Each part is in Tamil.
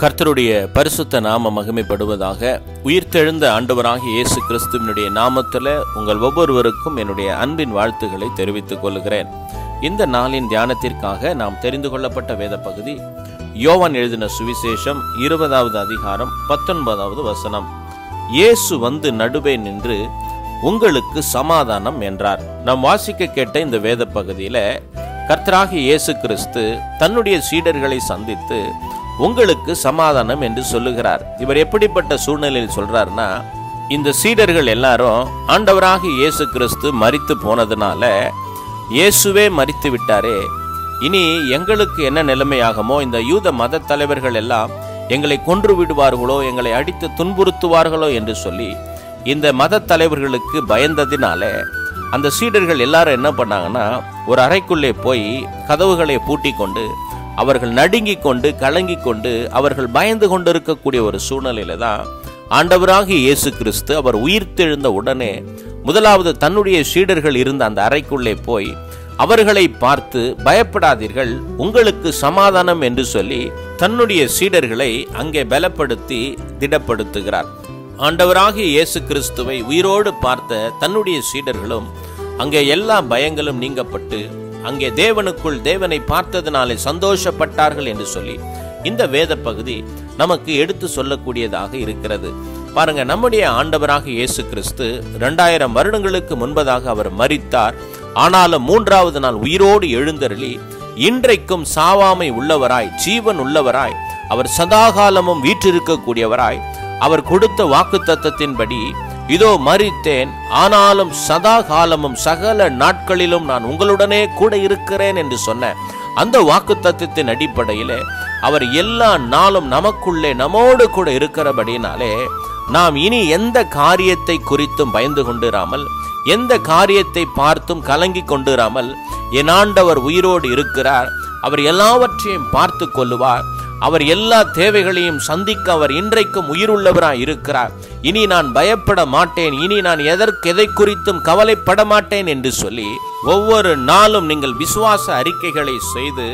கர்த்தருடைய பரிசுத்த நாம மகிமைப்படுவதாக உயிர்த்தெழுந்த ஆண்டவராகிய இயேசு கிறிஸ்துவினுடைய நாமத்தில் உங்கள் ஒவ்வொருவருக்கும் என்னுடைய அன்பின் வாழ்த்துக்களை தெரிவித்துக் கொள்கிறேன். இந்த நாளின் தியானத்திற்காக நாம் தெரிந்து கொள்ளப்பட்ட வேத பகுதி யோவான் எழுதின சுவிசேஷம் இருபதாவது அதிகாரம் பத்தொன்பதாவது வசனம். இயேசு வந்து நடுவே நின்று உங்களுக்கு சமாதானம் என்றார். நாம் வாசிக்க கேட்ட இந்த வேத பகுதியில கர்த்தராகி இயேசு கிறிஸ்து தன்னுடைய சீடர்களை சந்தித்து உங்களுக்கு சமாதானம் என்று சொல்லுகிறார். இவர் எப்படிப்பட்ட சூழ்நிலையில் சொல்றாருன்னா இந்த சீடர்கள் எல்லாரும் ஆண்டவராக இயேசு கிறிஸ்து மறித்து போனதுனால இயேசுவே மறித்து விட்டாரே. இனி எங்களுக்கு என்ன நிலைமையாகுமோ இந்த யூத மத தலைவர்கள் எல்லாம் எங்களை கொன்று விடுவார்களோ எங்களை அடித்து துன்புறுத்துவார்களோ என்று சொல்லி இந்த மத தலைவர்களுக்கு பயந்ததினால அந்த சீடர்கள் எல்லாரும் என்ன பண்ணாங்கன்னா ஒரு அறைக்குள்ளே போய் கதவுகளை பூட்டி கொண்டு அவர்கள் நடுங்கிக் கொண்டு கலங்கிக் கொண்டு அவர்கள் பயந்து கொண்டிருக்கக்கூடிய ஒரு சூழ்நிலையில தான் ஆண்டவராகிய இயேசு கிறிஸ்து அவர் உயிர்த்தெழுந்த உடனே முதலாவது தன்னுடைய சீடர்கள் இருந்த அந்த அறைக்குள்ளே போய் அவர்களை பார்த்து பயப்படாதீர்கள் உங்களுக்கு சமாதானம் என்று சொல்லி தன்னுடைய சீடர்களை அங்கே பலப்படுத்தி திடப்படுத்துகிறார். ஆண்டவராகிய இயேசு கிறிஸ்துவை உயிரோடு பார்த்த தன்னுடைய சீடர்களும் அங்கே எல்லா பயங்களும் நீங்கப்பட்டு அங்கே தேவனுக்குள் தேவனை பார்த்ததினாலே சந்தோஷப்பட்டார்கள் என்று சொல்லி இந்த வேத பகுதி நமக்கு எடுத்து சொல்லக்கூடியதாக இருக்கிறது. பாருங்க நம்முடைய ஆண்டவராக இயேசு கிறிஸ்து இரண்டாயிரம் வருடங்களுக்கு முன்பதாக அவர் மறித்தார் ஆனாலும் மூன்றாவது நாள் உயிரோடு எழுந்தருளி இன்றைக்கும் சாவாமை உள்ளவராய் ஜீவன் உள்ளவராய் அவர் சதாகாலமும் வீற்றிருக்கக்கூடியவராய் அவர் கொடுத்த வாக்கு தத்தத்தின்படி இதோ மறித்தேன் ஆனாலும் சதா காலமும் சகல நாட்களிலும் நான் உங்களுடனே கூட இருக்கிறேன் என்று சொன்ன அந்த வாக்கு தத்துவத்தின் அடிப்படையிலே அவர் எல்லா நாளும் நமக்குள்ளே நம்மோடு கூட இருக்கிறபடினாலே நாம் இனி எந்த காரியத்தை குறித்தும் பயந்து கொண்டிராமல் எந்த காரியத்தை பார்த்தும் கலங்கி கொண்டிராமல் என் ஆண்டவர் உயிரோடு இருக்கிறார். அவர் எல்லாவற்றையும் பார்த்து கொள்ளுவார். அவர் எல்லா தேவைகளையும் சந்திக்க அவர் இன்றைக்கும் உயிருள்ளவராய் இருக்கிறார். இனி நான் பயப்பட மாட்டேன். இனி நான் எதற்கு எதை குறித்தும் கவலைப்பட மாட்டேன் என்று சொல்லி ஒவ்வொரு நாளும் நீங்கள் விசுவாச அறிக்கைகளை செய்து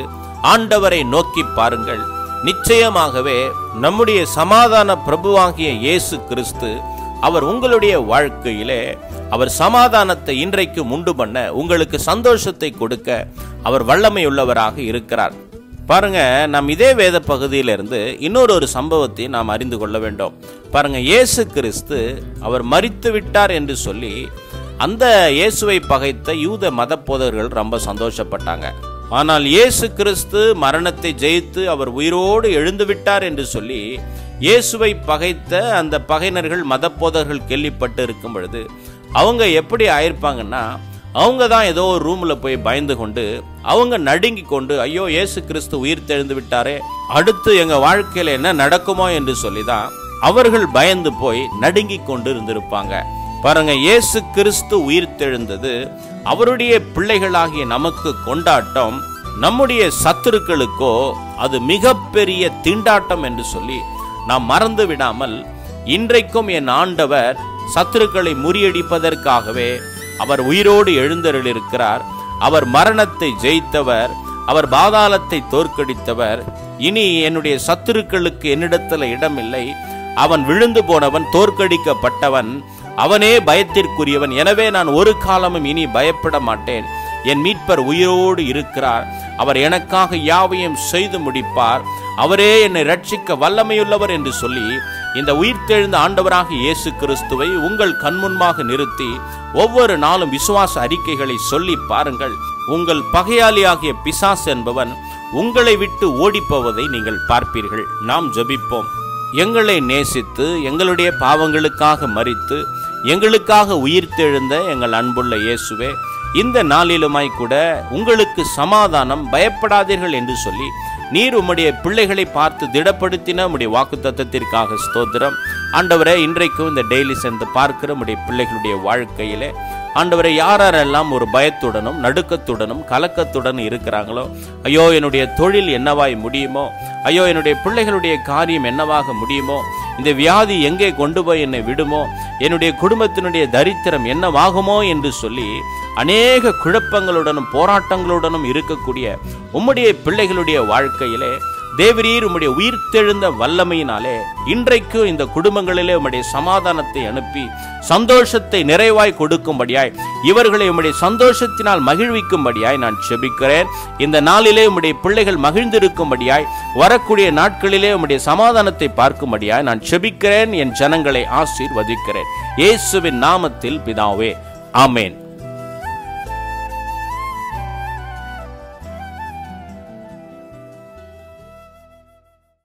ஆண்டவரை நோக்கி பாருங்கள். நிச்சயமாகவே நம்முடைய சமாதான பிரபுவாகிய இயேசு கிறிஸ்து அவர் உங்களுடைய வாழ்க்கையிலே அவர் சமாதானத்தை இன்றைக்கு உண்டு பண்ண உங்களுக்கு சந்தோஷத்தை கொடுக்க அவர் வல்லமையுள்ளவராக இருக்கிறார். பாருங்க நாம் இதே வேத பகுதியிலிருந்து இன்னொரு ஒரு சம்பவத்தை நாம் அறிந்து கொள்ள வேண்டும். பாருங்க இயேசு கிறிஸ்து அவர் மறித்து விட்டார் என்று சொல்லி அந்த இயேசுவை பகைத்த யூத மத போதர்கள் ரொம்ப சந்தோஷப்பட்டாங்க. ஆனால் இயேசு கிறிஸ்து மரணத்தை ஜெயித்து அவர் உயிரோடு எழுந்து விட்டார் என்று சொல்லி இயேசுவை பகைத்த அந்த பகையினர்கள் மத போதர்கள் கேள்விப்பட்டு இருக்கும் பொழுது அவங்க எப்படி ஆயிருப்பாங்கன்னா அவங்க தான் ஏதோ ஒரு ரூமில் போய் பயந்து கொண்டு அவங்க நடுங்கி கொண்டு ஐயோ இயேசு கிறிஸ்து உயிர் தெழுந்து விட்டாரே அடுத்து எங்க வாழ்க்கையில என்ன நடக்குமோ? என்று சொல்லிதான் அவர்கள் பயந்து போய் நடுங்கி கொண்டு இருந்திருப்பாங்க பாருங்க இயேசு கிறிஸ்து உயிர் தெழுந்தது அவருடைய பிள்ளைகளாகிய நமக்கு கொண்டாட்டம் நம்முடைய சத்துருக்களுக்கோ அது மிகப்பெரிய திண்டாட்டம் என்று சொல்லி நாம் மறந்து விடாமல் இன்றைக்கும் என் ஆண்டவர் சத்துருக்களை முறியடிப்பதற்காகவே அவர் உயிரோடு எழுந்தருளிருக்கிறார் அவர் மரணத்தை ஜெயித்தவர் அவர் பாதாளத்தை தோற்கடித்தவர். இனி என்னுடைய சத்துருக்களுக்கு என்னிடத்தில் இடமில்லை. அவன் விழுந்து போனவன் தோற்கடிக்கப்பட்டவன் அவனே பயத்திற்குரியவன். எனவே நான் ஒரு காலமும் இனி பயப்பட மாட்டேன். என் மீட்பர் உயிரோடு இருக்கிறார். அவர் எனக்காக யாவையும் செய்து முடிப்பார். அவரே என்னை ரட்சிக்க வல்லமையுள்ளவர் என்று சொல்லி இந்த உயிர்த்தெழுந்த ஆண்டவராக இயேசு கிறிஸ்துவை உங்கள் கண்முன்பாக நிறுத்தி ஒவ்வொரு நாளும் விசுவாச அறிக்கைகளை சொல்லி பாருங்கள். உங்கள் பகையாளியாகிய பிசாஸ் என்பவன் உங்களை விட்டு ஓடிப்போவதை நீங்கள் பார்ப்பீர்கள். நாம் ஜபிப்போம். எங்களை நேசித்து எங்களுடைய பாவங்களுக்காக மறித்து எங்களுக்காக உயிர்த்தெழுந்த எங்கள் அன்புள்ள இயேசுவே இந்த நாளிலுமாய் கூட உங்களுக்கு சமாதானம் பயப்படாதீர்கள் என்று சொல்லி நீர் உம்முடைய பிள்ளைகளை பார்த்து திடப்படுத்தின உம்முடைய வாக்கு தத்துவத்திற்காக ஸ்தோத்திரம். ஆண்டவரை இன்றைக்கும் இந்த டெய்லி சேர்ந்து பார்க்கிற உம்முடைய பிள்ளைகளுடைய வாழ்க்கையிலே ஆண்டவரை யாரெல்லாம் ஒரு பயத்துடனும் நடுக்கத்துடனும் கலக்கத்துடனும் இருக்கிறாங்களோ ஐயோ என்னுடைய தொழில் என்னவாய் முடியுமோ ஐயோ என்னுடைய பிள்ளைகளுடைய காரியம் என்னவாக முடியுமோ இந்த வியாதி எங்கே கொண்டு போய் என்னை விடுமோ என்னுடைய குடும்பத்தினுடைய தரித்திரம் என்னவாகுமோ என்று சொல்லி அநேக குழப்பங்களுடனும் போராட்டங்களுடனும் இருக்கக்கூடிய உம்முடைய பிள்ளைகளுடைய வாழ்க்கையிலே தேவரீர் உம்முடைய உயிர்த்தெழுந்த வல்லமையினாலே இன்றைக்கு இந்த குடும்பங்களிலே உம்முடைய சமாதானத்தை அனுப்பி சந்தோஷத்தை நிறைவாய் கொடுக்கும்படியாய் இவர்களை உம்முடைய சந்தோஷத்தினால் மகிழ்விக்கும்படியாய் நான் செபிக்கிறேன். இந்த நாளிலே உம்முடைய பிள்ளைகள் மகிழ்ந்திருக்கும்படியாய் வரக்கூடிய நாட்களிலே உம்முடைய சமாதானத்தை பார்க்கும்படியாய் நான் செபிக்கிறேன். என் ஜனங்களை ஆசீர்வதிக்கிறேன். இயேசுவின் நாமத்தில் பிதாவே ஆமேன்.